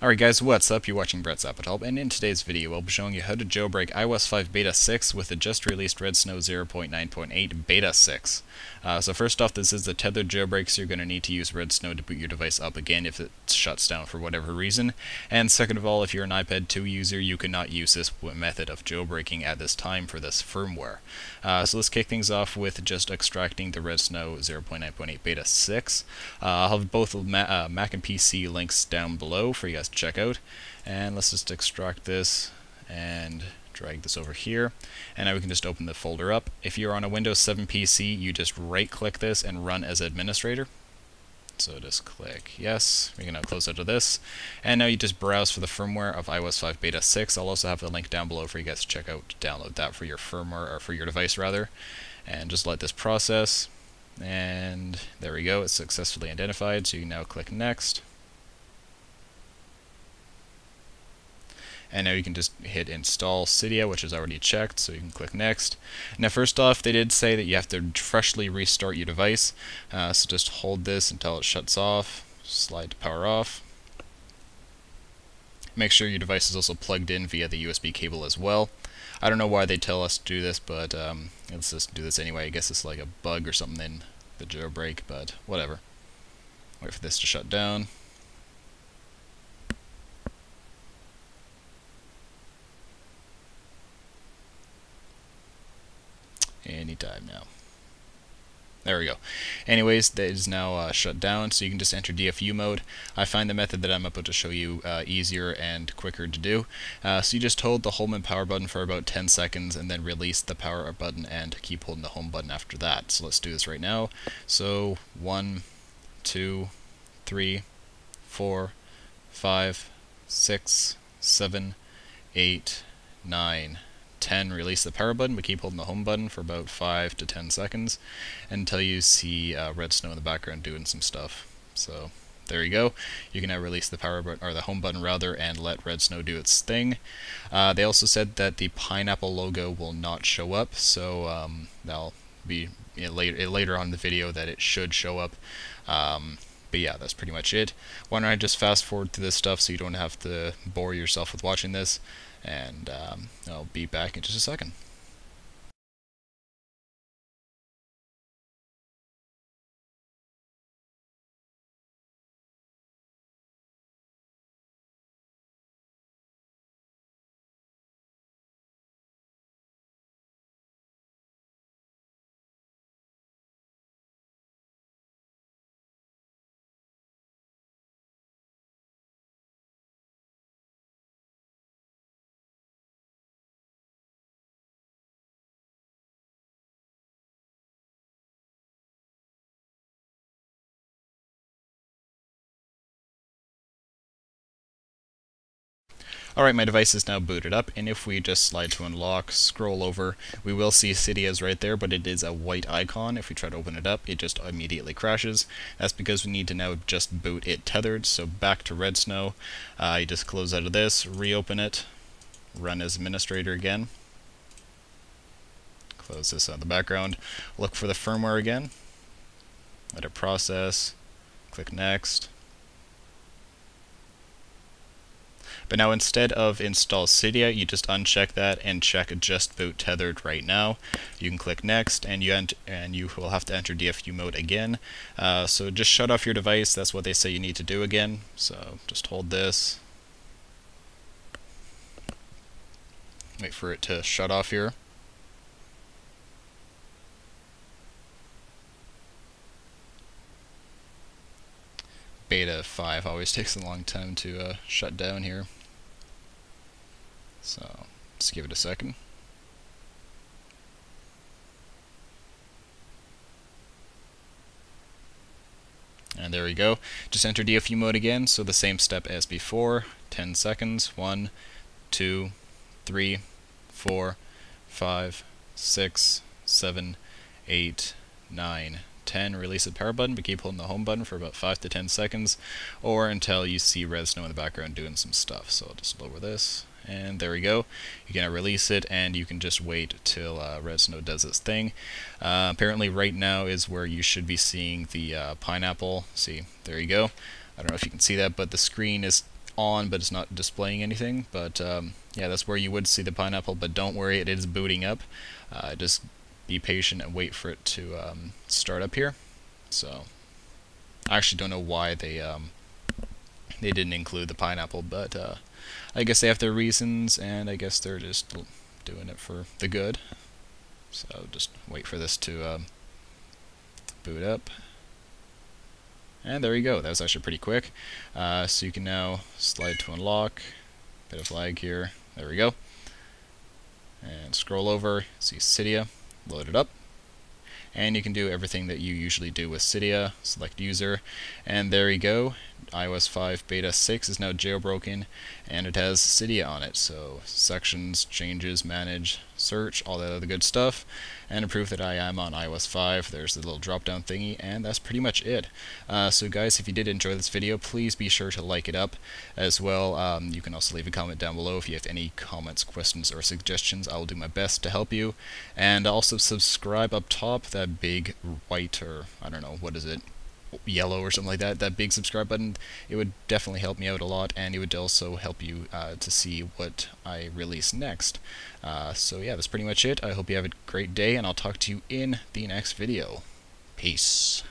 Alright guys, what's up? You're watching Brett's iPod Help, and in today's video I'll be showing you how to jailbreak iOS 5 Beta 6 with the just released Redsn0w 0.9.8 Beta 6. Uh, so first off, this is the tethered jailbreak, so you're going to need to use Redsn0w to boot your device up again if it shuts down for whatever reason. And second of all, if you're an iPad 2 user, you cannot use this method of jailbreaking at this time for this firmware. Uh, so let's kick things off with just extracting the Redsn0w 0.9.8 Beta 6. Uh, I'll have both Ma uh, Mac and PC links down below for you guys to check out. And let's just extract this and drag this over here, and now we can just open the folder up. If you're on a Windows 7 PC, you just right-click this and run as administrator. So just click yes, we can now close out of this, and now you just browse for the firmware of iOS 5 Beta 6. I'll also have the link down below for you guys to check out, to download that for your firmware, or for your device rather, and just let this process, and there we go, it's successfully identified, so you now click next. And now you can just hit install Cydia which is already checked so you can click next. Now first off they did say that you have to freshly restart your device. Uh, so just hold this until it shuts off. Slide to power off. Make sure your device is also plugged in via the USB cable as well. I don't know why they tell us to do this but um, let's just do this anyway. I guess it's like a bug or something in the jailbreak but whatever. Wait for this to shut down anytime now. There we go. Anyways, that is now uh, shut down, so you can just enter DFU mode. I find the method that I'm about to show you uh, easier and quicker to do. Uh, so you just hold the home and power button for about 10 seconds, and then release the power button and keep holding the home button after that. So let's do this right now. So, one, two, three, four, five, six, seven, eight, nine. 10, release the power button, but keep holding the home button for about 5 to 10 seconds until you see uh, Redsn0w in the background doing some stuff. So there you go. You can now release the power button, or the home button rather, and let Redsn0w do its thing. Uh, they also said that the pineapple logo will not show up, so um, that'll be you know, later, later on in the video that it should show up. Um, but yeah, that's pretty much it. Why don't I just fast forward through this stuff so you don't have to bore yourself with watching this and um, I'll be back in just a second. Alright, my device is now booted up, and if we just slide to unlock, scroll over, we will see Cydia's right there, but it is a white icon. If we try to open it up, it just immediately crashes. That's because we need to now just boot it tethered, so back to Redsn0w. Uh, you just close out of this, reopen it, run as administrator again. Close this out of the background. Look for the firmware again. Let it process. Click next. But now instead of install Cydia, you just uncheck that and check just boot tethered right now. You can click next and you and you will have to enter DFU mode again. Uh, so just shut off your device, that's what they say you need to do again. So just hold this. Wait for it to shut off here. beta 5 always takes a long time to uh, shut down here. So, let's give it a second. And there we go. Just enter DFU mode again, so the same step as before. 10 seconds. 1, 2, 3, 4, 5, 6, 7, 8, 9, 10, release the power button, but keep holding the home button for about 5 to 10 seconds, or until you see Redsn0w in the background doing some stuff. So I'll just lower this, and there we go. You can release it, and you can just wait till uh, Redsn0w does its thing. Uh, apparently right now is where you should be seeing the uh, pineapple. See, there you go. I don't know if you can see that, but the screen is on, but it's not displaying anything. But um, yeah, that's where you would see the pineapple. But don't worry, it is booting up. Uh, just be patient and wait for it to um, start up here. So I actually don't know why they um, they didn't include the pineapple, but uh, I guess they have their reasons, and I guess they're just doing it for the good. So just wait for this to um, boot up. And there you go. That was actually pretty quick. Uh, so you can now slide to unlock. Bit of lag here. There we go. And scroll over. See Cydia. Load it up. And you can do everything that you usually do with Cydia. Select user. And there you go iOS 5 Beta 6 is now jailbroken, and it has Cydia on it. So sections, changes, manage, search, all that other good stuff. And prove that I am on iOS 5, there's the little drop-down thingy, and that's pretty much it. Uh, so guys, if you did enjoy this video, please be sure to like it up as well. Um, you can also leave a comment down below if you have any comments, questions, or suggestions. I will do my best to help you. And also subscribe up top, that big white, or I don't know, what is it, yellow or something like that, that big subscribe button, it would definitely help me out a lot, and it would also help you uh, to see what I release next. Uh, so yeah, that's pretty much it. I hope you have a great day, and I'll talk to you in the next video. Peace.